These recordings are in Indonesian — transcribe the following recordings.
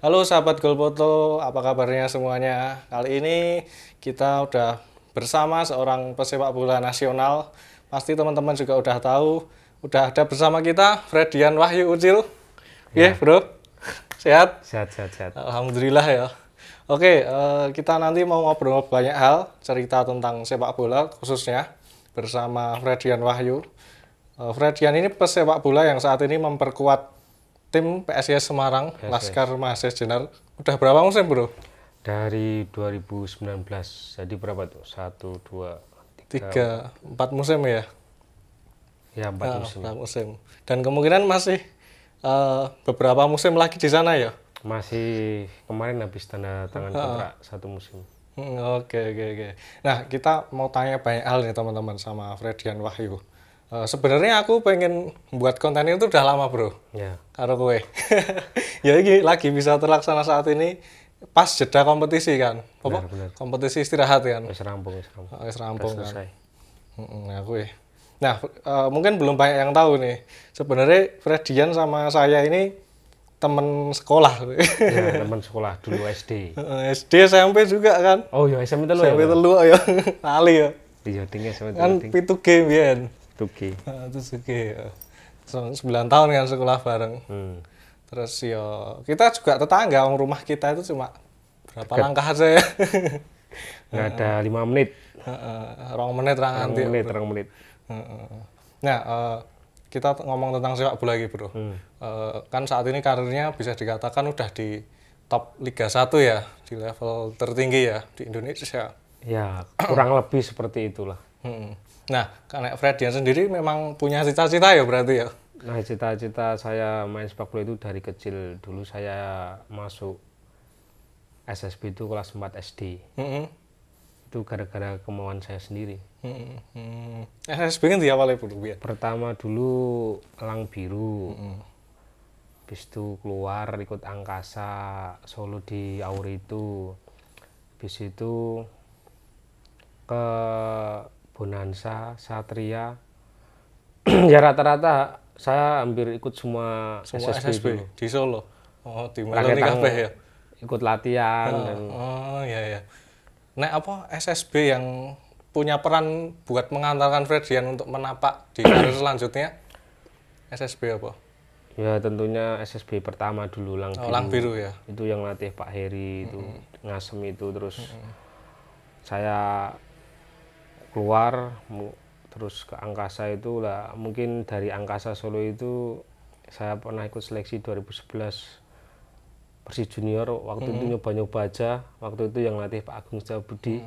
Halo sahabat Golpoto, apa kabarnya semuanya? Kali ini kita udah bersama seorang pesepak bola nasional. Pasti teman-teman juga udah tahu, udah ada bersama kita Fredian Wahyu Ucil. Ya, bro. Sehat? Sehat, sehat, sehat. Alhamdulillah ya. Oke, eh, kita nanti mau ngobrol banyak hal, cerita tentang sepak bola khususnya bersama Fredian Wahyu. Eh, Fredian ini pesepak bola yang saat ini memperkuat tim PSIS Semarang, Laskar Mahasiswa Jenar. Udah berapa musim, Bro? Dari 2019, jadi berapa tuh? Satu, dua, tiga, Tiga, empat musim ya? ya empat Ah, musim. empat musim. Dan kemungkinan masih eh, beberapa musim lagi di sana ya? Masih kemarin habis tanda tangan kontrak satu musim. Hmm, Oke, oke, oke. Nah, kita mau tanya banyak hal nih teman-teman sama Fredian Wahyu. Eh, Sebenarnya aku pengen buat konten itu udah lama, Bro. Ya, karo kowe. ya ini lagi bisa terlaksana saat ini pas jeda kompetisi kan. Apa? benar. Kompetisi istirahat kan. wis rampung, wis rampung. Wis rampung kan. Selesai. Heeh, nah, kowe. Nah, eh, mungkin belum banyak yang tahu nih. Sebenarnya Fredian sama saya ini teman sekolah. Ya, teman sekolah dulu SD. SD SMP juga kan. Oh iya, SMP telu ya? SMP telu ya. Lali ya. Iya, tinggi SMP Kan telu. pitu game biyen. Tuki. Terus. So, 9 tahun kan sekolah bareng. Hmm. Terus yo kita juga tetangga, orang rumah kita itu cuma berapa langkah aja ya. Nggak ada lima menit. Rong menit Rong nganti. menit, rong menit. Nah, eh, kita ngomong tentang sepak bola lagi, Bro. Hmm. Eh, kan saat ini karirnya bisa dikatakan udah di top Liga 1 ya, di level tertinggi ya di Indonesia. Ya, kurang lebih seperti itulah. Mm. Nah, karena Fredian sendiri memang punya cita-cita ya berarti ya. Nah, cita-cita saya main sepak bola itu dari kecil. Dulu saya masuk SSB itu kelas 4 SD. Mm-mm. Itu gara-gara kemauan saya sendiri. Mm. SSB kan di awalnya Bro, biar. Pertama dulu elang biru. Habis itu keluar ikut angkasa Solo di Auri itu. Habis itu ke Bonansa, Satria. ya rata-rata saya hampir ikut semua, Semua SSB, SSB, dulu. di Solo. Oh, di Meloni kabeh ya. Ikut latihan dan Oh iya iya. Nah apa SSB yang punya peran buat mengantarkan Fredian untuk menapak di karir selanjutnya? SSB apa? ya tentunya SSB pertama dulu Lang Oh, Lang Biru ya. itu yang latih Pak Heri itu ngasem itu terus saya keluar terus ke angkasa itu lah. Mungkin dari angkasa Solo itu saya pernah ikut seleksi 2011 Persi Junior. Waktu itu nyoba-nyoba aja. Waktu itu yang latih Pak Agung Setia Budi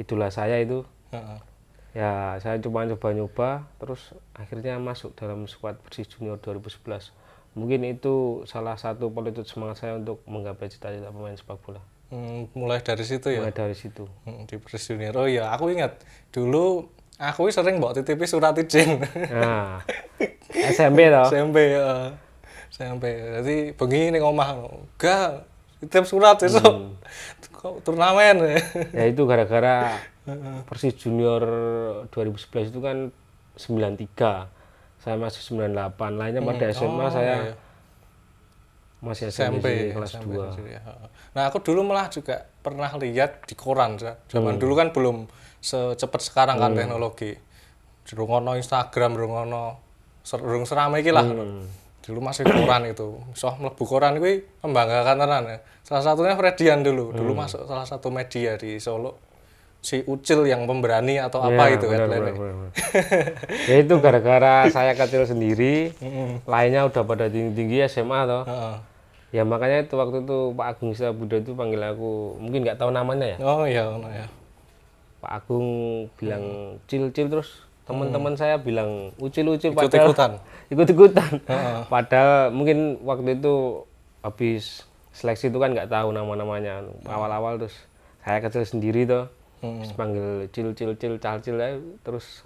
itulah saya itu. Heeh. ya saya cuma nyoba-nyoba terus akhirnya masuk dalam skuad Persis Junior 2011 mungkin itu salah satu pelitut semangat saya untuk menggapai cita-cita pemain sepak bola Hmm, mulai dari situ ya. mulai dari situ Hmm, di Persib Junior. Oh iya, aku ingat dulu aku sering bawa titipi surat izin. nah SMP toh SMP ya. SMP. Jadi bengi ning omah. Enggak, titip surat besok. Kok turnamen. ya itu gara-gara Persis Junior 2011 itu kan 93 saya masih 98 lainnya pada SMA Oh, saya iya. Masih SMP, SMP sih, kelas SMP 2 sendiri, ya. Nah aku dulu malah juga pernah lihat di koran ya. Zaman Hmm. dulu kan belum secepat sekarang kan teknologi. Durungono Instagram, durungono ser durung serame iki lah. Hmm. Dulu masih koran itu. Soh mlebu koran kuwi membanggakan tenan ya. Salah satunya Fredian dulu. Dulu Hmm. masuk salah satu media di Solo. Si Ucil yang pemberani atau apa Ya, itu benar, headline-nya. benar, benar, benar. ya itu gara-gara saya kecil sendiri lainnya udah pada tinggi-tinggi SMA toh Heeh. Ya makanya itu waktu itu Pak Agung Setia Buddha itu panggil aku mungkin nggak tahu namanya ya? Oh iya, ono ya. Pak Agung bilang cil cil terus teman-teman saya bilang ucil ucil Ikut-ikutan. ikut-ikutan padahal mungkin waktu itu habis seleksi itu kan nggak tahu nama-namanya. Awal-awal terus saya kecil sendiri tuh terus panggil cil cil cil cal cil terus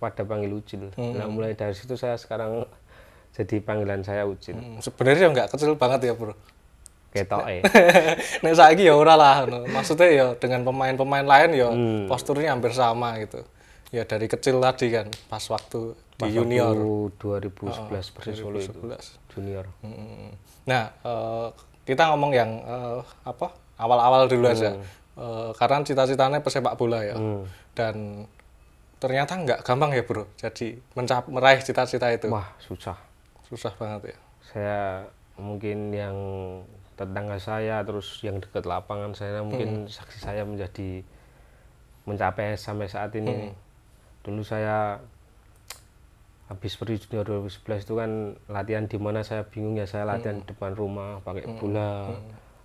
pada panggil ucil. Nah mulai dari situ saya sekarang jadi panggilan saya ucil Hmm, Sebenarnya nggak kecil banget ya, Bro. ketok eh Nek saiki ya ora lah, maksudnya ya dengan pemain-pemain lain ya posturnya hampir sama gitu. Ya dari kecil tadi kan, pas waktu di junior. 2011 Persis Solo itu 2011. junior Mm. Nah, eh, kita ngomong yang eh, apa awal-awal dulu aja. Eh, karena cita-citanya pesepak bola ya. Hmm. Dan ternyata nggak gampang ya bro. Jadi mencap meraih cita-cita itu Wah, susah. Susah banget ya. Saya mungkin yang tetangga saya terus yang dekat lapangan saya mungkin saksi saya menjadi mencapai sampai saat ini. Dulu saya habis pergi junior 2011 itu kan latihan di mana saya bingung ya saya latihan di depan rumah pakai bola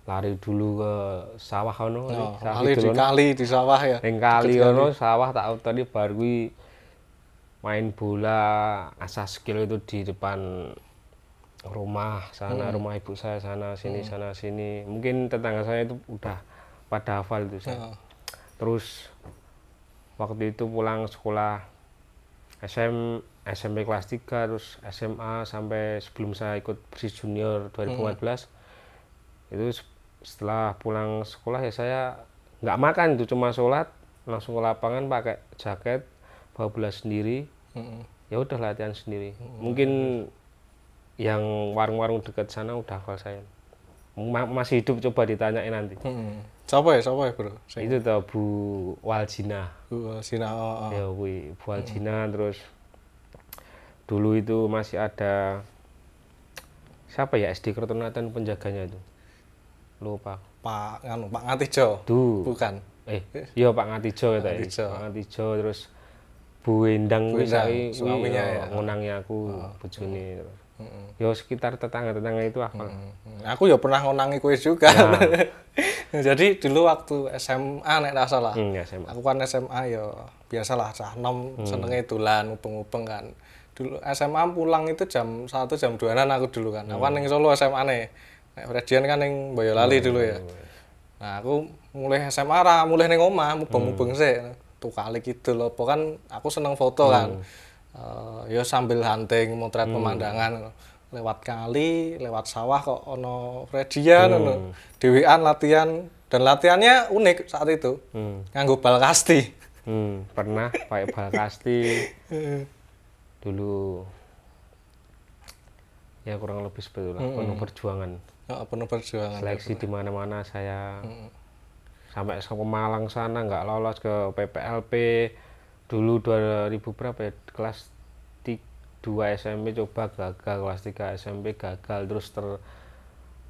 lari dulu ke sawah kono Oh, itu di kali di sawah ya. Ning kali ono sawah tak tadi baru main bola asah skill itu di depan rumah sana rumah ibu saya sana sini sana sini. Mungkin tetangga saya itu udah pada hafal itu saya. Heeh. terus waktu itu pulang sekolah SM SMP kelas 3 terus SMA sampai sebelum saya ikut Persis Junior 2014 itu se- setelah pulang sekolah ya saya nggak makan itu cuma sholat langsung ke lapangan pakai jaket bawa bola sendiri Mm-mm. ya udah latihan sendiri mungkin yang warung-warung dekat sana udah hafal saya Ma- masih hidup coba ditanyain nanti Mm-mm. Siapa ya, siapa ya bro? Sing itu tuh Bu Waljina uh, Sina oh, oh. ya kui Bu Waljina terus dulu itu masih ada siapa ya SD Kertonatan penjaganya itu lupa Pak nganu Pak Ngatijo. tuh Bukan. eh iya Pak Ngatijo itu ya Ngatijo. Pak Ngatijo terus Bu Endang Bu kuwi saiki suaminya iya, ya. ngunangi aku bojone terus Mm-mm. ya sekitar tetangga-tetangga itu hafal Mm, Aku ya pernah ngonangi kuis juga. Jadi dulu waktu SMA nek tak salah. hmm, ya SMA Aku kan SMA ya biasalah cah nom senenge dolan upeng-upeng kan. Dulu SMA pulang itu jam 1 jam 2-an aku dulu kan. Aku kan ning Solo SMA nih. Nek Fredian kan ning Boyolali dulu ya. Nah, aku mulai SMA ra mulai ning omah mubeng-mubeng sih. Tuh kali gitu loh. Pokoknya aku seneng foto kan. Eh, ya sambil hunting motret pemandangan lewat kali, lewat sawah kok ono Fredian ono. Dewean latihan dan latihannya unik saat itu. hmm. Nganggo bal kasti. Hmm, pernah pakai bal kasti dulu ya kurang lebih seperti itu lah penuh perjuangan Oh, penuh perjuangan. seleksi di mana-mana saya sampai ke Malang sana nggak lolos ke PPLP dulu 2000 berapa ya kelas 2 SMP coba gagal kelas 3 SMP gagal terus ter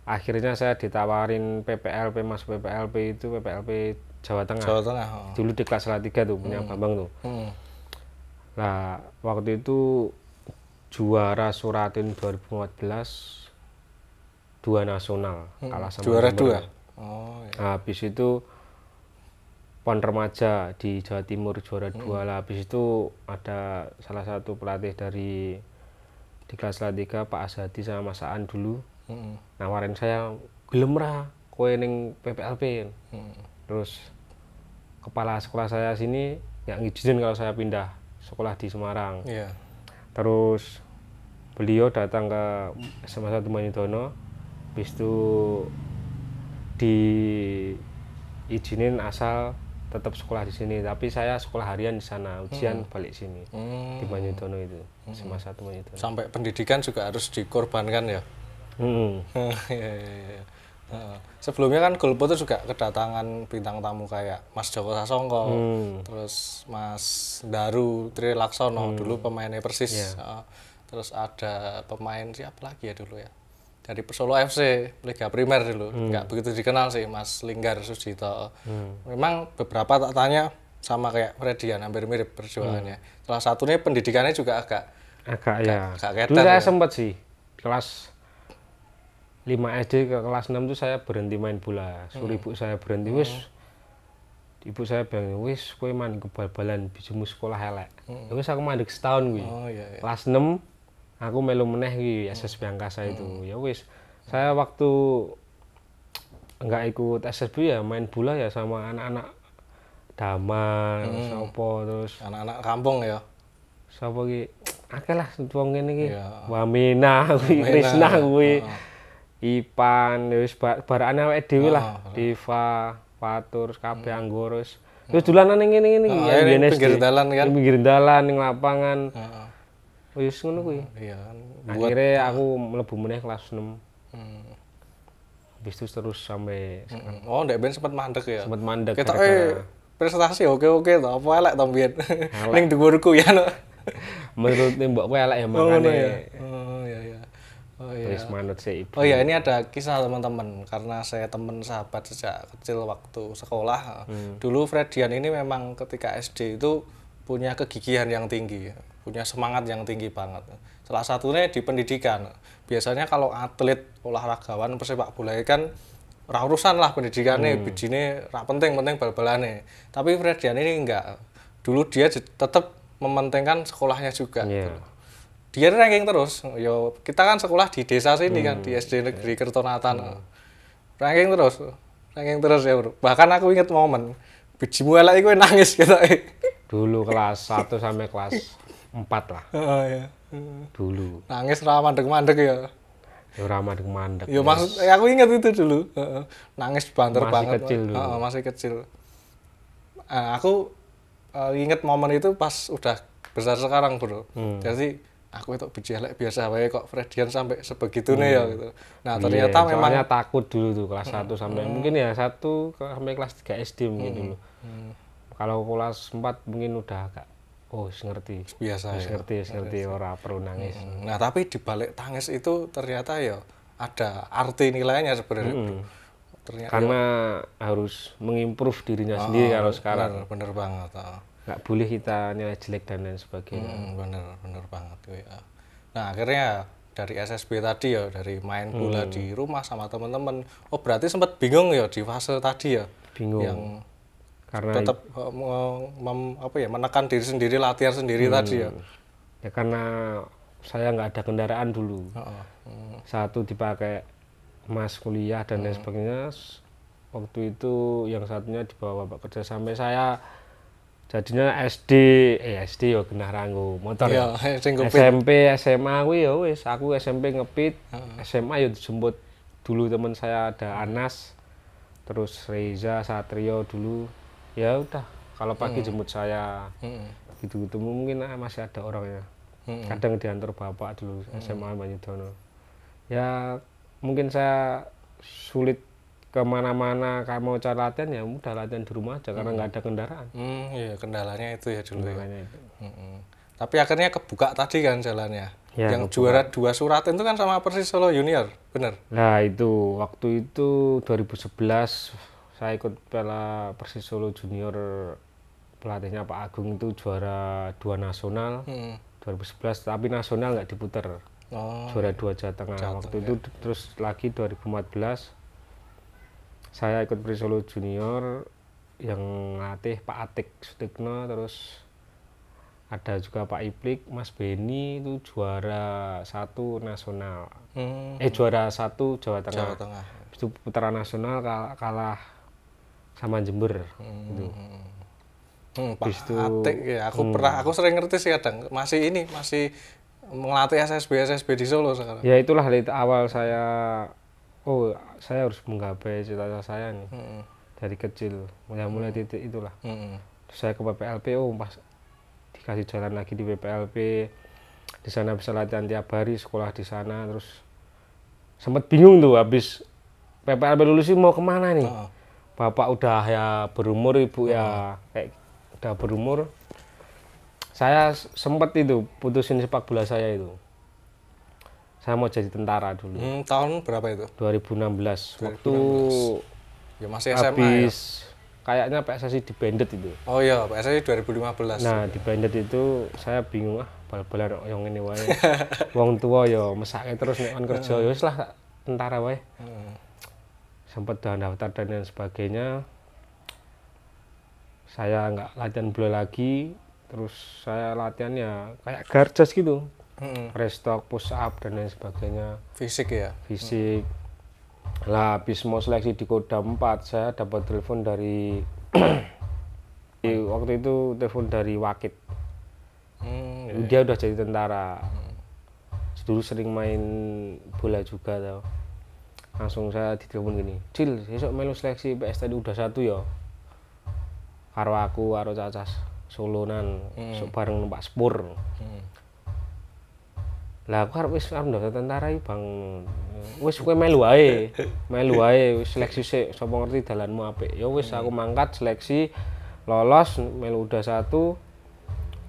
akhirnya saya ditawarin PPLP mas PPLP itu PPLP Jawa Tengah Jawa Tengah. oh. dulu di kelas 3 tuh punya Bambang tuh Hmm. Nah, waktu itu juara Suratin 2014 dua nasional kalah sama Juara dua. Oh, ya. Nah, habis itu pon remaja di Jawa Timur juara dua lah. Habis itu ada salah satu pelatih dari di kelas 3 Pak Azadi sama Mas Aan dulu Hmm. nawarin saya gelem ra kowe ning PPLP. Hmm. Terus kepala sekolah saya sini nggak ngizinin kalau saya pindah sekolah di Semarang. Iya. Terus beliau datang ke SMA 1 Manyudono, habis itu diizinin asal tetap sekolah di sini, tapi saya sekolah harian di sana, ujian balik sini Hmm. di Manyudono itu, SMA 1 Manyudono. Sampai pendidikan juga harus dikorbankan ya. Hmm. Iya, iya, iya. Sebelumnya kan Golpo itu juga kedatangan bintang tamu kayak Mas Joko Sasongko, Hmm. terus Mas Daru Tri Laksono dulu pemainnya persis. Heeh. Terus ada pemain siapa lagi ya dulu ya? Dari Solo FC Liga Primer dulu, nggak begitu dikenal sih Mas Linggar Sujito. Memang beberapa tak tanya sama kayak Fredian hampir mirip perjuangannya. Salah satunya pendidikannya juga agak Agak ya. agak ketat Dulu saya ya. sempat sih kelas 5 SD ke kelas 6 tuh saya berhenti main bola. Suruh ibu saya berhenti wis. Ibu saya bilang, wis kowe main kebal-balan bijumu sekolah elek. Ya wis aku mandek setahun kuwi. Oh iya, iya. Kelas 6 aku melu meneh kuwi SSB Angkasa itu. Ya wis. Saya waktu nggak ikut SSB ya main bola ya sama anak-anak Daman, sapa terus anak-anak kampung ya. sapa ki akeh lah wong ngene iki Iya. Wamina kuwi Krisna ya. kuwi. Ipan ya wis bar- barane awake dhewe lah Diva Fatur kabeh anggurus terus dolanan ning ngene-ngene ya pinggir dalan kan. Pinggir dalan ning lapangan Heeh. Wis ngono kuwi Iya kan. akhirnya aku mlebu meneh kelas 6 Hmm. habis itu terus sampai Mm-mm. Oh, ndek ben sempat mandek ya. sempat mandek Kita eh prestasi oke-oke to, apa elek to mbiyen. Ning dhuwurku ya. no. menurut mbok kowe elek ya Oh, ngono makanya ya. Oh, iya iya. Oh iya. terus manut si ibu Oh iya, ini ada kisah teman-teman karena saya teman sahabat sejak kecil waktu sekolah. Dulu Fredian ini memang ketika SD itu punya kegigihan yang tinggi, punya semangat yang tinggi banget. Salah satunya di pendidikan. Biasanya kalau atlet olahragawan persepak bola kan ora urusan lah pendidikannya, bijine ra penting, penting bal-balane. Tapi Fredian ini enggak. Dulu dia tetap mementingkan sekolahnya juga. Iya. Dia ranking terus. Yo, kita kan sekolah di desa sini kan, di SD Negeri Kertonatan. Ranking terus. Ranking terus ya, Bro. Bahkan aku inget momen bijimu elek iku nangis gitu. dulu kelas 1 sampai kelas 4 lah Oh iya. dulu Nangis ra mandek-mandek ya. ya ora mandek-mandek Yo maksud eh, aku inget itu dulu. Heeh. Nangis banter Masih banget. kecil dulu. Heeh, masih kecil. Eh, aku eh, inget momen itu pas udah besar sekarang, Bro. Hmm. Jadi aku itu biji elek biasa wae kok Fredian sampai sebegitunya ya gitu. Nah, ternyata Iya, memang takut dulu tuh kelas 1 sampai mungkin ya satu sampai kelas 3 SD mungkin dulu kalau kelas 4 mungkin udah agak oh ngerti biasa wis ya. ngerti wis ngerti ora perlu nangis Hmm, Nah, tapi di balik tangis itu ternyata ya ada arti nilainya sebenarnya. Bro. Ternyata karena harus mengimprove dirinya sendiri kalau sekarang bener, bener banget. nggak boleh kita nilai jelek dan lain sebagainya Hmm, bener, bener banget. ya. Nah, akhirnya dari SSB tadi ya, dari main bola di rumah sama teman-teman. Oh, berarti sempat bingung ya di fase tadi ya, bingung yang karena tetap eh, me- mem- apa ya menekan diri sendiri, latihan sendiri tadi ya. ya karena saya nggak ada kendaraan dulu. Heeh. Hmm. satu dipakai mas kuliah dan lain sebagainya. Waktu itu yang satunya dibawa bapak kerja. Sampai saya jadinya SD eh SD ya kena ranggo motor ya. SMP SMA kuwi ya wis. Aku SMP ngepit. SMA ya dijemput. Dulu teman saya ada Anas terus Reza Satrio dulu ya udah kalau pagi jemput saya Mm-mm. gitu-gitu mungkin ah, masih ada orangnya Mm-mm. kadang diantar bapak dulu SMA Banyudono ya mungkin saya sulit ke mana-mana kalau mau cari latihan ya udah latihan di rumah aja karena nggak ada kendaraan Hmm, iya kendalanya itu ya dulu ya. itu Mm-mm. Tapi akhirnya kebuka tadi kan jalannya. Ya, yang juara dua surat itu kan sama Persis Solo Junior, bener? nah itu waktu itu 2011 saya ikut Piala Persis Solo Junior pelatihnya Pak Agung itu juara dua nasional Hmm. 2011 tapi nasional nggak diputer. Oh, juara dua Jawa Tengah waktu itu. terus lagi 2014 saya ikut Persis Solo Junior yang ngelatih Pak Atik Sutikno terus ada juga Pak Iplik Mas Beni itu juara satu nasional. Hmm, eh juara satu Jawa Tengah. Jawa Tengah. Itu putaran nasional kalah, kalah sama Jember gitu. Hmm, Pak Habis itu- Atik ya, aku pernah, aku sering ngerti sih kadang. Masih ini masih melatih SSB SSB di Solo sekarang. ya itulah dari awal saya oh saya harus menggapai cita-cita saya nih Hmm, dari kecil. Ya mulai titik itulah. Hmm, Terus saya ke PPLP oh pas dikasih jalan lagi di PPLP di sana bisa latihan tiap hari sekolah di sana. Terus sempat bingung tuh habis PPLP lulus sih mau ke mana nih? Heeh. Bapak udah ya berumur ibu ya kayak udah berumur saya sempat itu putusin sepak bola saya itu saya mau jadi tentara dulu Hmm, tahun berapa itu? 2016 waktu Ya masih SMA ya. habis kayaknya PSSI di banded itu Oh iya, PSSI 2015. Nah, di banded itu saya bingung ah, bal-balan yang ini wae. Wong tua ya mesake terus nek kerja ya wis lah tentara wae. Hmm. Sempat daftar dan lain sebagainya. Saya nggak latihan bola lagi, terus saya latihan ya kayak garjas gitu. Hmm, Restock, push up dan lain sebagainya, Fisik ya. fisik. Lah habis mau seleksi di Koda 4, saya dapat telepon dari waktu itu telepon dari Wakit. Hmm, dia udah jadi tentara dulu sering main bola juga tau langsung saya ditelepon gini Cil besok melu seleksi PS tadi udah satu ya? Karo aku karo cacas solonan sok bareng numpak spur hmm. lah aku harus wis arep daftar tentara iki bang. Wis kowe melu ae melu wis seleksi sik sapa ngerti dalanmu apik. Ya wis aku mangkat seleksi lolos melu udah satu.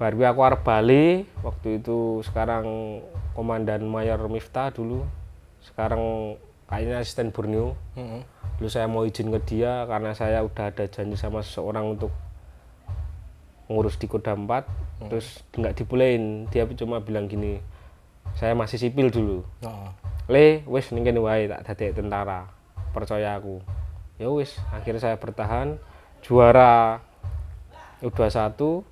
Baru aku arep bali waktu itu sekarang komandan mayor Miftah dulu. Sekarang kayaknya asisten Borneo. Mm-mm. dulu saya mau izin ke dia karena saya udah ada janji sama seseorang untuk ngurus di Koda 4 terus nggak dibolehin. Dia cuma bilang gini saya masih sipil dulu. Heeh. le wis ning kene wae tak dadek tentara. Percaya aku. Ya wis akhirnya saya bertahan. Juara U21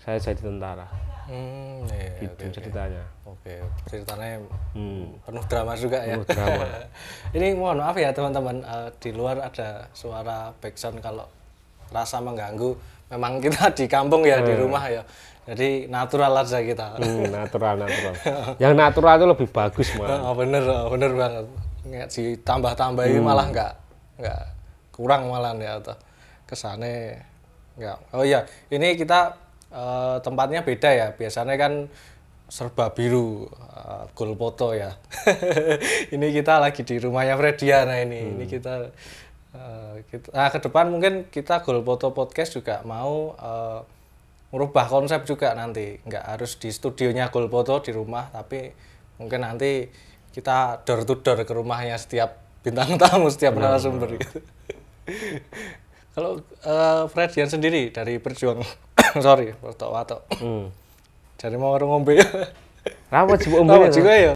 saya jadi tentara Hmm, iya, itu oke, oke. ceritanya Oke, ceritanya hmm. penuh drama juga ya. Penuh drama. Ini mohon maaf ya teman-teman, eh, di luar ada suara backsound kalau rasa mengganggu. Memang kita di kampung ya, di rumah ya. Jadi natural aja kita. Hmm, natural natural yang natural itu lebih bagus malah Oh, bener, oh, bener banget. Nggak ditambah-tambahin malah nggak nggak kurang malah ya atau kesane nggak. Oh iya, ini kita eh, tempatnya beda ya. Biasanya kan serba biru, eh, gol foto ya. ini kita lagi di rumahnya Frediana ini. Ini kita, eh, kita nah, ke depan mungkin kita gol foto podcast juga mau eh, merubah konsep juga nanti nggak harus di studionya gol foto di rumah tapi mungkin nanti kita door to door ke rumahnya setiap bintang tamu setiap narasumber gitu. Kalau eh, Fredian sendiri dari perjuang sorry watok watok hmm. dari mau warung ngombe apa sih Bu, Tahu ombe juga ya.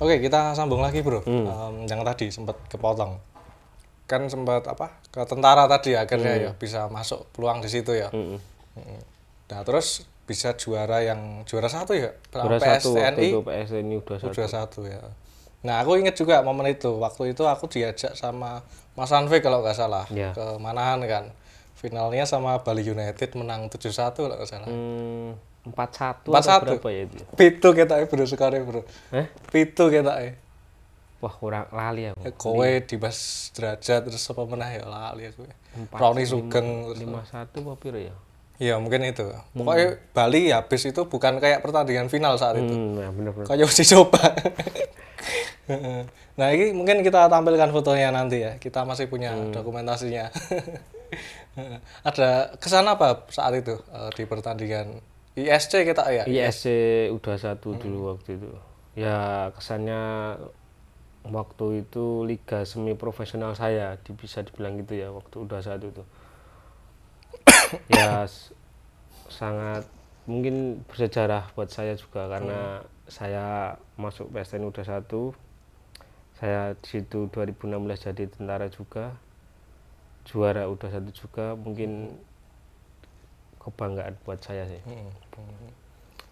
Oke kita sambung lagi bro. Em, yang tadi sempat kepotong. Kan sempat apa ke tentara tadi akhirnya ya bisa masuk peluang di situ ya. Hmm. Mm. Nah terus bisa juara yang juara satu ya juara satu itu PSNI udah satu juara satu ya. Nah aku inget juga momen itu waktu itu aku diajak sama Mas Anfi kalau nggak salah Ya. ke Manahan kan. Finalnya sama Bali United menang 7-1 kalau nggak salah. Hmm, empat satu Empat atau satu. berapa ya itu? Pitu kita bro sekarang bro. Eh? Pitu kita Wah kurang lali aku. Kowe di Bas derajat terus apa menah ya lali aku. Roni Sugeng terus Lima satu apa piro ya? Iya mungkin itu. Pokoknya Bali habis itu bukan kayak pertandingan final saat itu. Hmm, nah bener-bener. Kayak uji coba. nah ini mungkin kita tampilkan fotonya nanti ya. Kita masih punya dokumentasinya. Ada kesan apa saat itu eh, di pertandingan ISC kita ya? ISC udah satu dulu waktu itu. Ya kesannya waktu itu liga semi profesional saya bisa dibilang gitu ya waktu udah satu itu. ya sangat mungkin bersejarah buat saya juga karena saya masuk PSTN udah satu saya di situ 2016 jadi tentara juga juara udah satu juga mungkin kebanggaan buat saya sih Hmm.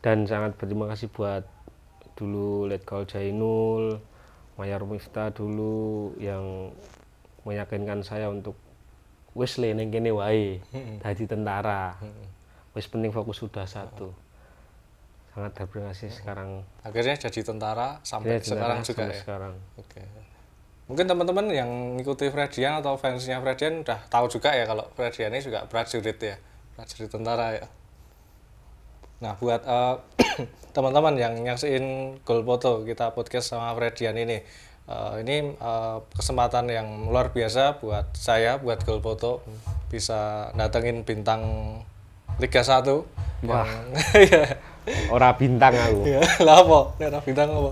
dan sangat berterima kasih buat dulu Letkol Jainul, Mayor Miftah dulu yang meyakinkan saya untuk wis le ning kene wae dadi tentara. Wis penting fokus sudah satu. Sangat berterima kasih sekarang Akhirnya jadi tentara sampai Saya sekarang tentara juga sampai ya. sekarang. Oke. Mungkin teman-teman yang ngikuti Fredian atau fansnya Fredian udah tahu juga ya kalau Fredian ini juga prajurit ya, prajurit tentara ya. Nah buat eh, teman-teman yang nyaksiin Gol Foto kita podcast sama Fredian ini, eh, ini eh, kesempatan yang luar biasa buat saya, buat Gol Foto bisa datengin bintang Liga 1 Wah. Iya. Ora bintang aku. Ya, lah apa? Nek bintang apa?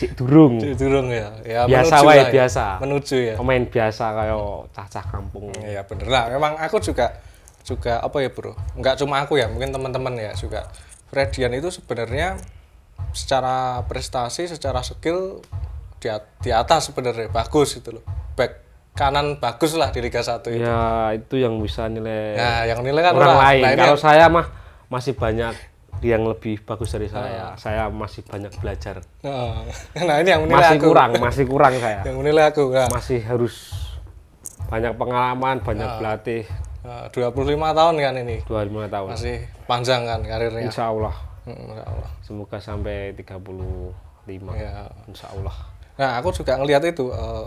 Cik durung. Durung ya. Ya Biasa menuju wae, lah ya. biasa. Menuju ya. Pemain biasa kayak cacah kampung. Iya bener lah. Memang aku juga juga apa ya bro? Nggak cuma aku ya, mungkin teman-teman ya juga. Fredian itu sebenarnya secara prestasi, secara skill di, di atas sebenarnya bagus itu loh. Back kanan bagus lah di Liga 1 itu. Ya itu yang bisa nilai Nah, yang nilai kan orang lain. Nah, Kalau saya mah masih banyak yang lebih bagus dari saya. Saya masih banyak belajar. Nah, nah, ini yang menilai Masih aku. kurang, masih kurang saya. Yang menilai aku. Masih harus banyak pengalaman, banyak berlatih. nah, 25 tahun kan ini. 25 tahun. Masih panjang kan karirnya. Insya Allah. Hmm, Insya Allah. Semoga sampai 35. Ya. Insya Allah. Nah, aku juga ngelihat itu eh,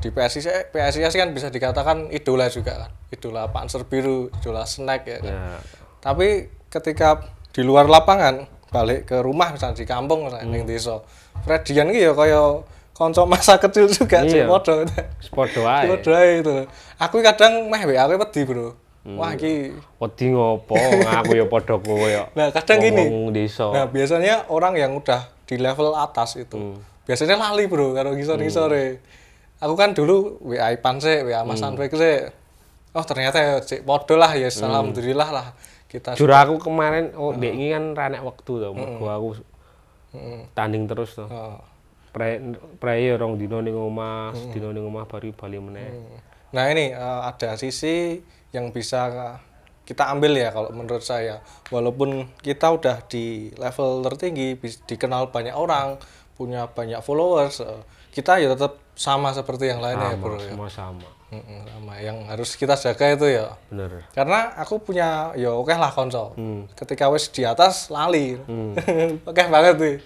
di PSIS PSIS kan bisa dikatakan idola juga kan. Idola Panzer Biru, idola Snack ya kan. Ya, Tapi ketika di luar lapangan balik ke rumah misalnya di kampung misalnya ning desa. Fredian ki ya kaya kanca masa kecil juga sih padha. Sepodo ae. Padha ae itu. Aku kadang meh WA aku wedi, Bro. Wah, iki Wedi ngopo? Aku ya padha kowe ya. Nah, kadang gini. Desa. Nah, biasanya orang yang udah di level atas itu, biasanya lali bro, kalau ngisor-ngisore. Aku kan dulu WA Ipan sih, WA Mas Anwek sih. Oh ternyata ya cek podo lah ya, alhamdulillah lah kita. Jujur aku kemarin oh dek ini kan ranek waktu tuh, mergo aku tanding terus tuh. Oh. Pre pre ya rong dino ning omah, dino ning omah baru bali meneh. Nah ini eh, ada sisi yang bisa kita ambil ya kalau menurut saya. Walaupun kita udah di level tertinggi, dikenal banyak orang, punya banyak followers, eh, kita ya tetap sama seperti yang lainnya ya bro. ya. Semua sama. Mm-mm, sama. Yang harus kita jaga itu ya. Bener. karena aku punya ya oke lah konco ketika wis di atas lali. Oke banget tuh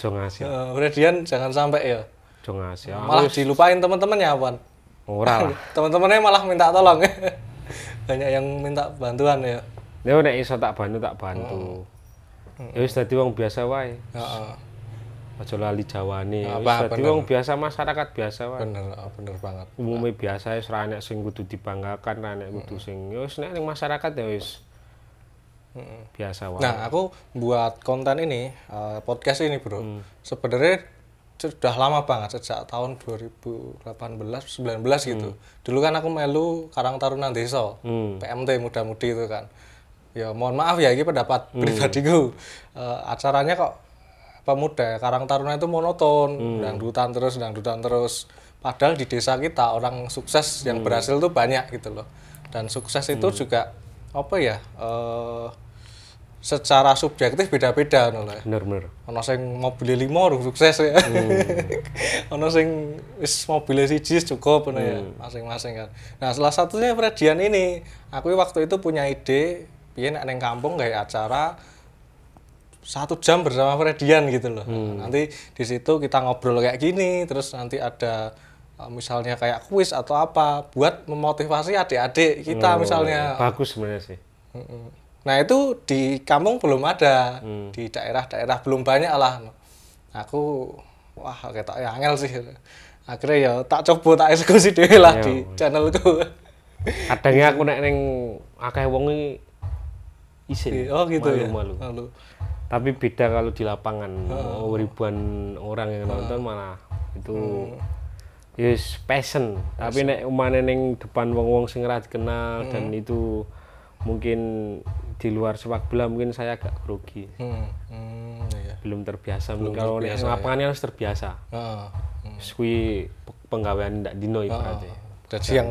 Jo ngasih, Fredian jangan sampai ya. Jo ngasih. Malah dilupain teman-temannya Wan. Ora lah. teman-temannya malah minta tolong. Banyak yang minta bantuan ya. Ya nek iso tak bantu tak bantu. Ya wis dadi wong biasa wae. Heeh. Aja lali jawane. Wis Apa, dadi wong biasa masyarakat biasa wae. bener oh, bener banget Umumnya biasa wis ra nek sing kudu dibanggakan, ra nek kudu sing ya wis nek ning masyarakat ya wis biasa wae. Nah, aku buat konten ini, eh, podcast ini, Bro. Sebenarnya sudah lama banget sejak tahun 2018 19 gitu. Dulu kan aku melu Karang Taruna Desa. Hmm. PMT muda-mudi itu kan. Ya mohon maaf ya ini pendapat pribadiku. Eh, acaranya kok pemuda Karang Taruna itu monoton, dangdutan terus, dangdutan terus. Padahal di desa kita orang sukses yang berhasil tuh banyak gitu loh. Dan sukses itu juga apa ya? eh, secara subjektif beda-beda ngono lah. Bener bener. Ono sing mobil limo sukses ya. ono sing wis mobil siji cukup ngono ya, masing-masing kan. Nah, salah satunya Fredian ini, aku waktu itu punya ide piye nek ning kampung gawe acara satu jam bersama Fredian gitu loh. Nanti di situ kita ngobrol kayak gini, terus nanti ada uh, misalnya kayak kuis atau apa buat memotivasi adik-adik kita misalnya. Bagus sebenarnya sih. Nah itu di kampung belum ada, di daerah-daerah belum banyak lah. Aku wah kayak tak angel sih. Akhirnya ya tak coba tak eksekusi dhewe lah Iya, di channelku. Kadangnya aku nek ning akeh wong iki isin. oh gitu ya. malu, malu. Tapi beda kalau di lapangan oh, ribuan orang yang nonton malah itu yes passion. Tapi nek umane ning depan wong-wong sing ora dikenal dan itu mungkin di luar sepak bola mungkin saya agak grogi. Hmm, hmm, iya. Belum terbiasa. mungkin kalau nek lapangan harus terbiasa. Wis kuwi pe- penggawean ndak dino ibaratnya. Jadi yang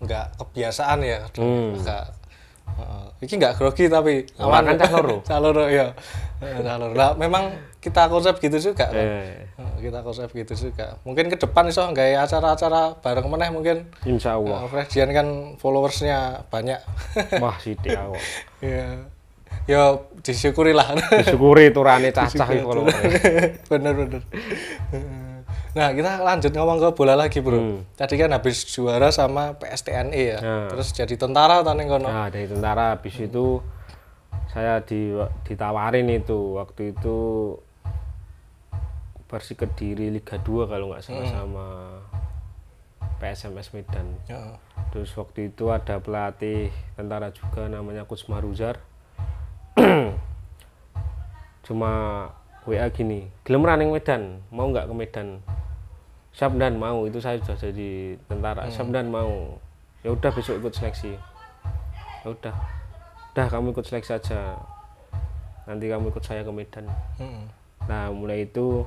nggak kebiasaan ya. Hmm. Nggak Heeh. iki nggak grogi tapi Ora kan cah loro. Cah loro ya. Cah loro. Nah, memang kita konsep gitu juga. Pak. Eh, Heeh, kita konsep gitu juga. Mungkin ke depan iso nggak acara-acara bareng meneh mungkin. insya Allah. Uh, Fredian kan followersnya banyak. Wah sithik aku. ya. Ya disyukuri lah. Disyukuri turane cacah kalau. bener bener. Nah kita lanjut ngomong ke bola lagi bro. Tadi kan habis juara sama PSTNI ya. Nah. Terus jadi tentara tadi kono. Nah, dari tentara habis itu saya di, ditawarin itu waktu itu Persi Kediri Liga 2 kalau nggak salah sama PSMS Medan. Ya. Terus waktu itu ada pelatih tentara juga namanya Coach Maruzar. Cuma WA gini, gelem running Medan, mau nggak ke Medan? Siap dan mau, itu saya sudah jadi tentara. Siap dan mau. Ya udah besok ikut seleksi. Ya udah. Udah kamu ikut seleksi aja. Nanti kamu ikut saya ke Medan. Nah, mulai itu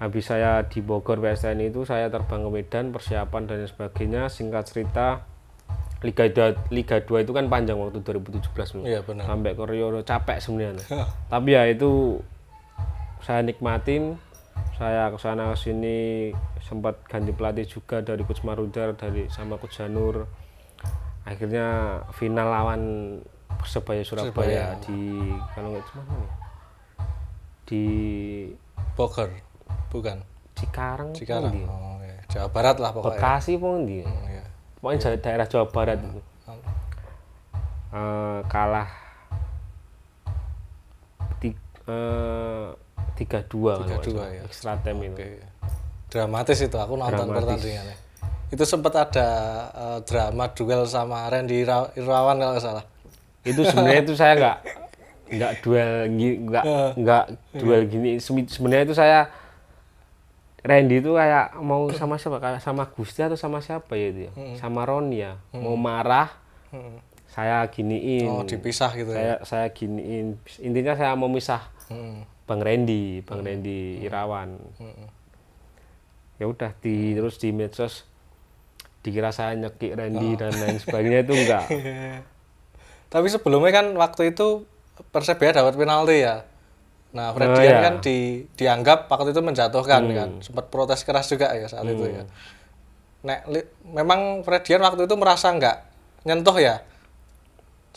habis saya di Bogor PSTN itu saya terbang ke Medan, persiapan dan sebagainya. Singkat cerita Liga 2, Liga 2 itu kan panjang waktu 2017 Iya benar. sampai ke Rio capek sebenarnya. Tapi ya itu saya nikmatin. Saya ke sana ke sini sempat ganti pelatih juga dari Coach Marudar dari sama Coach Janur. Akhirnya final lawan Persebaya Surabaya di kalau nggak cuma ya? di Bogor, bukan. Cikarang Cikarang. pun Oh, iya. Jawa Barat lah pokoknya. Bekasi pun di Oh, iya. pokoknya da- daerah Jawa Barat itu Eh, kalah eh, tiga dua kan 3-2 ya. extra time itu Oke. Dramatis itu aku nonton pertandingannya. Itu sempat ada eh, drama duel sama Randy Ira- Irawan kalau nggak salah. itu sebenarnya itu saya nggak nggak duel nggak nggak duel gini. Sebenarnya itu saya Randy itu kayak mau sama siapa? Kayak sama Gusti atau sama siapa ya itu ya? Sama Roni ya? Mau marah Hmm. saya giniin. Oh, dipisah gitu ya. saya saya giniin. Intinya saya mau misah Hmm. Bang Randy Bang Randy Irawan. Ya udah di terus di medsos dikira saya nyekik Randy dan lain sebagainya itu enggak Tapi sebelumnya kan waktu itu Persebaya dapat penalti ya. Nah, Fredian Oh, iya. kan di, dianggap waktu itu menjatuhkan kan. Sempat protes keras juga ya saat itu ya. Nek, li- memang Fredian waktu itu merasa nggak nyentuh ya.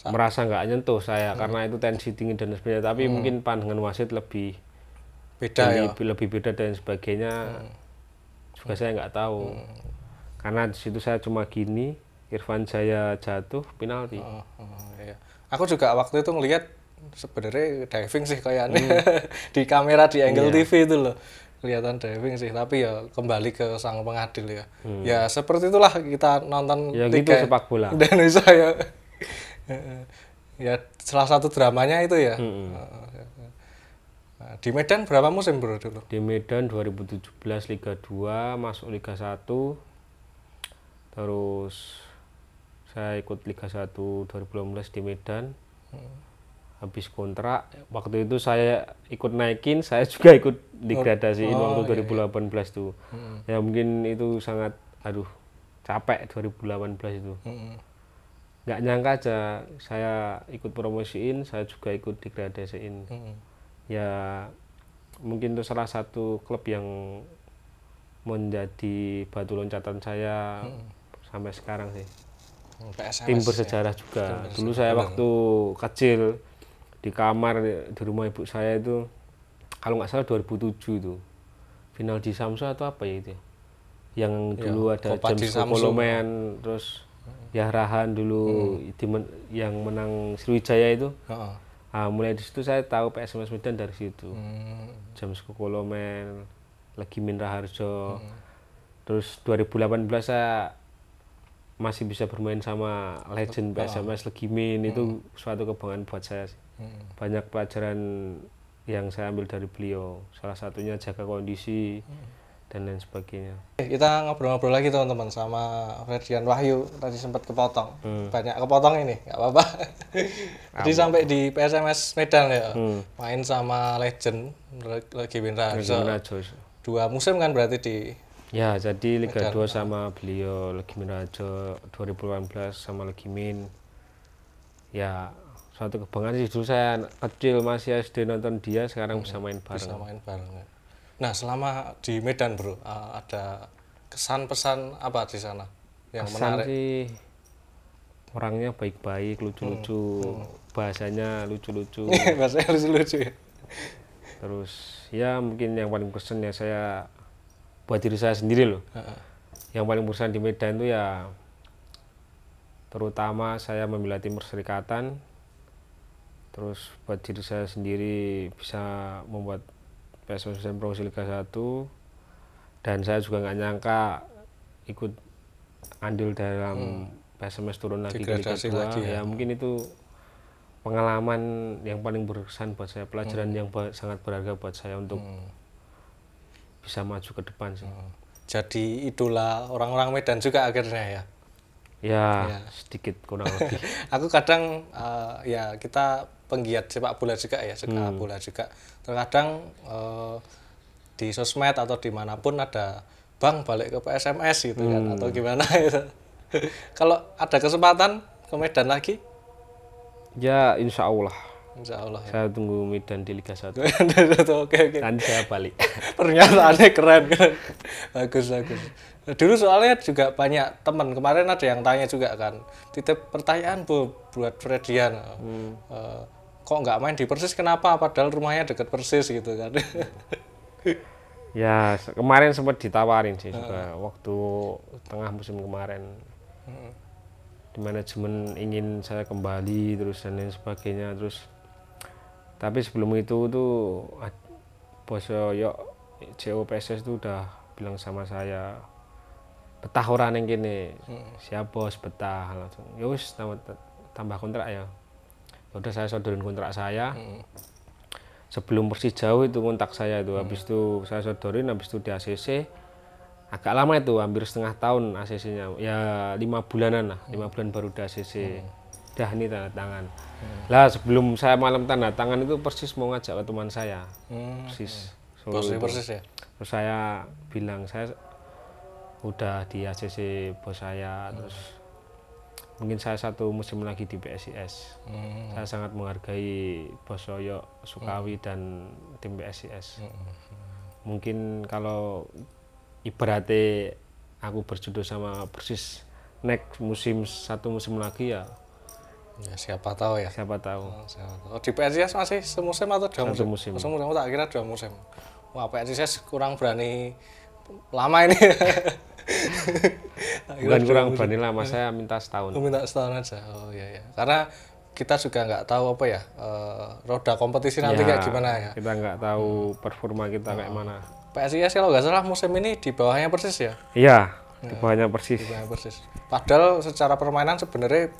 merasa nggak nyentuh saya karena itu tensi tinggi dan sebagainya tapi mungkin pandangan wasit lebih Beda ya. lebih, lebih beda dan sebagainya juga saya nggak tahu karena di situ saya cuma gini Irfan Jaya jatuh penalti. Oh, oh, iya. Aku juga waktu itu ngelihat sebenarnya diving sih kayaknya di kamera di angle TV itu loh. Kelihatan diving sih tapi ya kembali ke sang pengadil ya. Ya seperti itulah kita nonton ya gitu liga sepak bola. Indonesia ya. Ya salah satu dramanya itu ya. Nah, di Medan berapa musim bro dulu? Di Medan 2017 Liga 2 masuk Liga 1 terus saya ikut Liga 1 2018 di Medan. Habis kontrak waktu itu saya ikut naikin saya juga ikut degradasiin Oh, waktu 2018 tuh. Ya mungkin itu sangat aduh capek 2018 itu. Mm-mm. nggak nyangka aja saya ikut promosiin saya juga ikut degradasiin. Mm-mm. ya mungkin itu salah satu klub yang menjadi batu loncatan saya sampai sekarang sih PSMS tim ya. bersejarah juga dulu saya waktu kecil di kamar di rumah ibu saya itu kalau nggak salah 2007 itu final di Samsu atau apa ya itu ya? yang dulu ada Copa di James Samsu. Kokolomen terus Yahrahan dulu di men- yang menang Sriwijaya itu Heeh. Ah, mulai di situ saya tahu PSMS Medan dari situ. Hmm. James Kokolomen, lagi Minra Harjo. Hmm. Terus 2018 saya masih bisa bermain sama legend PSMS Legimin itu suatu kebanggaan buat saya sih. Hmm. Banyak pelajaran yang saya ambil dari beliau. Salah satunya jaga kondisi dan lain sebagainya. Kita ngobrol-ngobrol lagi teman-teman sama Ferdian Wahyu tadi sempat kepotong. Hmm. Banyak kepotong ini, nggak apa-apa. Jadi sampai di PSMS Medan ya. Hmm. Main sama legend Minra Harjo. Dua musim kan berarti di Ya, jadi Liga 2 sama beliau Legimin Rajo 2018 sama Legimin. Ya, suatu kebanggaan sih dulu saya kecil masih SD nonton dia, sekarang bisa main bisa bareng. main bareng. ya. Nah, selama di Medan, Bro, uh, ada kesan pesan apa di sana yang Kesan menarik? sih orangnya baik-baik, lucu-lucu, bahasanya lucu-lucu. Bahasanya lucu-lucu ya. Terus ya mungkin yang paling berkesan ya saya buat diri saya sendiri loh. Heeh. Yang paling berkesan di Medan itu ya terutama saya membela tim perserikatan terus buat diri saya sendiri bisa membuat Medan Promosi Liga 1 dan saya juga nggak nyangka ikut andil dalam PSMS turun lagi ke Liga Hmm. Degradasi 2 lagi ya. ya. mungkin itu pengalaman yang paling berkesan buat saya pelajaran Hmm. yang sangat berharga buat saya untuk bisa maju ke depan sih Hmm. Jadi idola orang-orang Medan juga akhirnya ya. ya, Ya. sedikit kurang lebih Aku kadang uh, ya kita penggiat sepak bola juga ya, suka Hmm. bola juga. Terkadang uh, di sosmed atau di mana pun ada bang balik ke PSMS gitu kan Hmm. atau gimana gitu. Kalau ada kesempatan ke Medan lagi, ya insya Allah Insya Allah ya. saya tunggu Medan di Liga 1 oke oke. nanti saya balik Pernyataannya keren keren. Bagus bagus. Dulu soalnya juga banyak teman kemarin ada yang tanya juga kan. Titip pertanyaan bu buat Fredian. Eh, kok nggak main di Persis kenapa? Padahal rumahnya deket Persis gitu kan. ya kemarin sempat ditawarin sih juga waktu tengah musim kemarin di manajemen ingin saya kembali terus dan lain sebagainya terus tapi sebelum itu tuh ad- bos yo CO PSS tuh udah bilang sama saya betah orang yang gini siap bos betah. Langsung ya wis tambah, tambah kontrak ya. Ya udah saya sodorin kontrak saya. Sebelum Persis jauh itu kontak saya itu. Habis itu saya sodorin habis itu di ACC agak lama itu hampir setengah tahun ACC-nya ya lima bulanan lah lima bulan baru di ACC dah ini tanda tangan lah sebelum saya malam tanda tangan itu persis mau ngajak ke teman saya Hmm. persis Bosnya itu. persis ya. terus saya bilang saya udah di ACC bos saya terus mungkin saya satu musim lagi di PSIS Hmm. saya sangat menghargai bos Soyo Sukawi dan tim PSIS mungkin kalau ibaratnya aku berjodoh sama persis next musim satu musim lagi ya Ya siapa tahu ya. siapa tahu Oh, siapa tahu. Oh, di PSIS masih semusim atau dua Satu musim? musim. Oh, Semusim, Oh, tak kira dua musim. Wah, PSIS kurang berani lama ini. Bukan kurang musim. berani lama saya minta setahun Oh, minta setahun aja. Oh iya ya. Karena kita juga nggak tahu apa ya eh, roda kompetisi nanti Ya, kayak gimana ya. kita nggak tahu performa kita kayak mana PSIS kalau nggak salah musim ini di bawahnya persis ya. iya di bawahnya persis Di bawahnya persis. Padahal secara permainan sebenarnya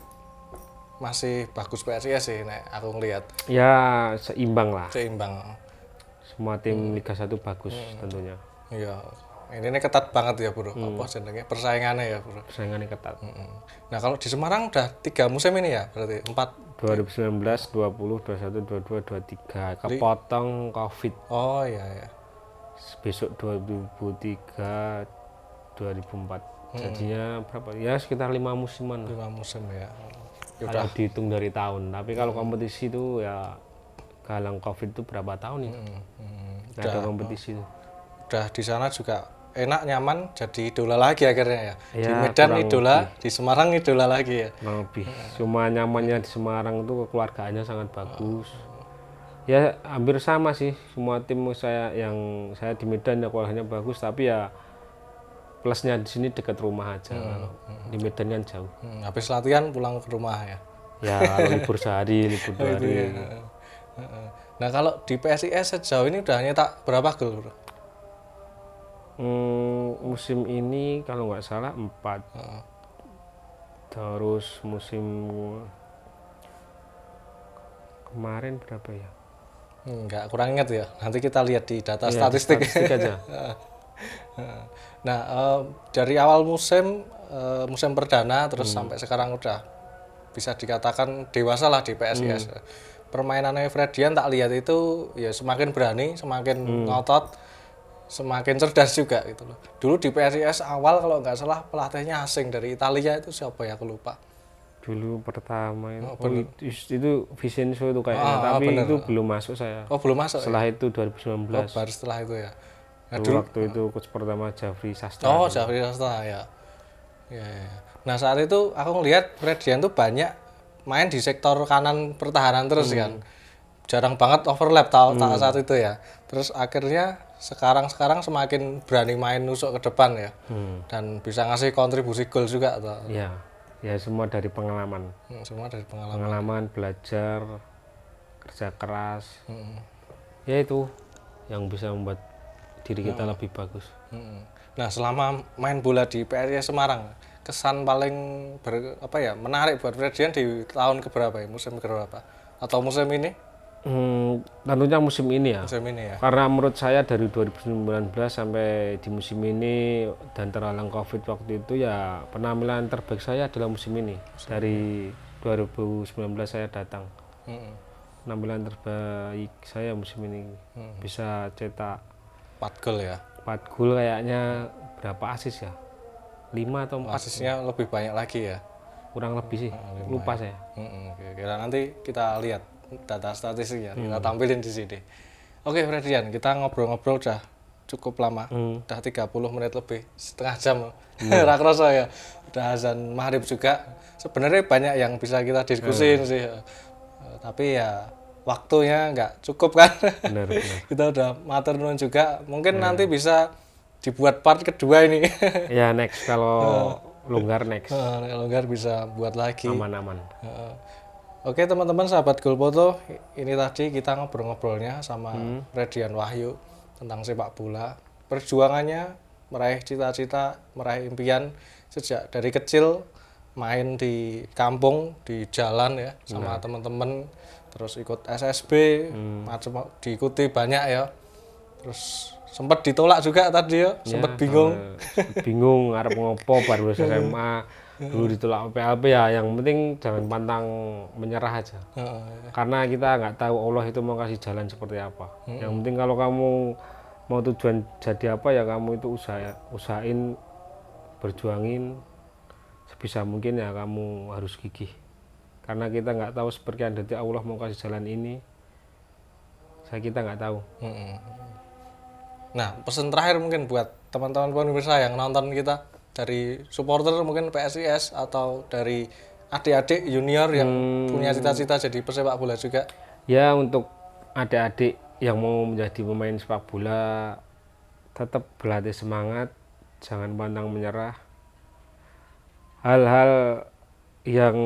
masih bagus PSIS sih, nek aku ngelihat ya seimbang lah seimbang. semua tim Liga 1 bagus tentunya Iya. Ini ini ketat banget ya bro. Apa jenenge persaingannya ya bro. persaingannya ketat Mm-mm. Nah kalau di Semarang udah tiga musim ini ya berarti empat. 2019 20 21 22 23 kepotong covid Oh iya ya. besok 2003 2004 jadinya berapa ya sekitar lima musiman. Lima musim ya. Ya kalau dihitung dari tahun. Tapi kalau kompetisi itu ya galang covid itu berapa tahun itu Hmm, nggak ada kompetisi itu. Udah di sana juga enak nyaman jadi idola lagi akhirnya ya. di Ya, Medan idola, di Semarang idola lagi ya. kurang lebih. Cuma nyamannya di Semarang itu kekeluargaannya sangat bagus. Ya hampir sama sih. Semua tim saya yang saya di Medan ya keluarganya bagus. Tapi ya plusnya di sini dekat rumah aja kalau di Medan kan jauh Hmm, habis latihan pulang ke rumah ya. ya libur sehari libur dua hari Heeh. Nah kalau di PSIS sejauh ini udah nyetak berapa gol? Hmm, musim ini kalau nggak salah empat terus musim kemarin berapa ya Enggak, kurang ingat ya. Nanti kita lihat di data Iya, statistik. statistik aja nah, eh, dari awal musim eh, musim perdana terus Hmm. sampai sekarang udah bisa dikatakan dewasa lah di PSIS. Hmm. Permainannya Fredian tak lihat itu ya semakin berani, semakin Hmm. ngotot, semakin cerdas juga gitu loh. Dulu di PSIS awal kalau nggak salah pelatihnya asing dari Italia itu siapa ya aku lupa. dulu pertama itu oh, itu, itu Vincenzo itu kayaknya Ah, tapi bener. itu belum masuk saya Oh belum masuk. ya? setelah itu 2019 Oh, baru setelah itu ya. Dulu waktu itu coach pertama Jafri Sastra Oh, Jafri Sasta ya. Ya, ya. Nah, saat itu aku ngelihat Fredian tuh banyak main di sektor kanan pertahanan terus kan. Jarang banget overlap tau tak saat itu ya. Terus akhirnya sekarang-sekarang semakin berani main nusuk ke depan ya. Hmm. Dan bisa ngasih kontribusi gol juga atau ya ya semua dari pengalaman Hmm, semua dari pengalaman. pengalaman belajar kerja keras Hmm. ya itu yang bisa membuat diri kita lebih bagus Hmm. Nah, selama main bola di PRI Semarang, kesan paling ber, apa ya menarik buat Fredian di tahun keberapa ya? Musim keberapa? Atau musim ini? Hmm, tentunya musim ini ya Musim ini ya. karena menurut saya dari 2019 sampai di musim ini dan terhalang covid waktu itu ya penampilan terbaik saya adalah musim ini dari 2019 saya datang Hmm. penampilan terbaik saya musim ini bisa cetak 4 gol ya. 4 gol kayaknya berapa asis ya 5 atau 4 Asisnya lebih banyak lagi ya. kurang lebih sih lupa saya Hmm, oke, kira nanti kita lihat data statistiknya, kita tampilin di sini. Oke, Fredian, kita ngobrol-ngobrol udah cukup lama. Hmm. Udah 30 menit lebih, setengah jam. Ra kerasa ya. Udah azan maghrib juga. Sebenarnya banyak yang bisa kita diskusin sih. Eh, tapi ya waktunya nggak cukup kan. benar benar kita udah matur nuwun juga. Mungkin nanti bisa dibuat part kedua ini. ya next kalau longgar next Kalau nggak bisa buat lagi. aman-aman. Oke teman-teman sahabat Golpoto, ini tadi kita ngobrol-ngobrolnya sama Redian Wahyu tentang sepak bola. Perjuangannya meraih cita-cita, meraih impian sejak dari kecil main di kampung, di jalan ya sama teman-teman, terus ikut SSB, macam diikuti banyak ya. Terus sempat ditolak juga tadi ya, sempat bingung. Eh, bingung arep ngopo baru lulus SMA dulu ditolak PLP ya yang penting jangan pantang menyerah aja. Heeh. karena kita nggak tahu Allah itu mau kasih jalan seperti apa. Yang penting kalau kamu mau tujuan jadi apa ya kamu itu usaha usahain berjuangin. Sebisa mungkin ya kamu harus gigih karena kita nggak tahu seperti detik Allah mau kasih jalan ini saya kita nggak tahu Mm-mm. Nah, pesan terakhir mungkin buat teman-teman pemirsa yang nonton kita dari supporter mungkin PSIS atau dari adik-adik junior yang punya cita-cita jadi pesepak bola juga. ya untuk adik-adik yang mau menjadi pemain sepak bola tetap berlatih semangat jangan pantang menyerah hal-hal yang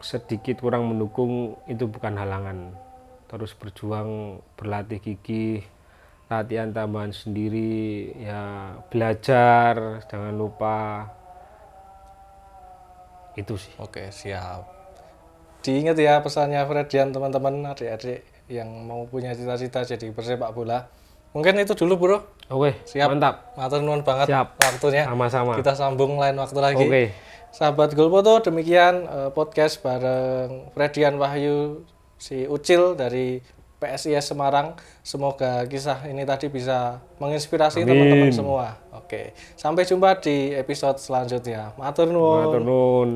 sedikit kurang mendukung itu bukan halangan terus berjuang berlatih gigih latihan tambahan sendiri ya belajar jangan lupa itu sih Oke, siap. Diingat ya pesannya Fredian teman-teman adik-adik yang mau punya cita-cita jadi pesepak bola. Mungkin itu dulu, Bro. oke Siap. mantap Matur nuwun banget Siap. waktunya. sama-sama Kita sambung lain waktu lagi. oke Sahabat Golpoto, demikian eh, podcast bareng Fredian Wahyu, si Ucil dari PSIS Semarang. Semoga kisah ini tadi bisa menginspirasi teman-teman semua. Oke, sampai jumpa di episode selanjutnya. Matur nuwun. Matur nuwun.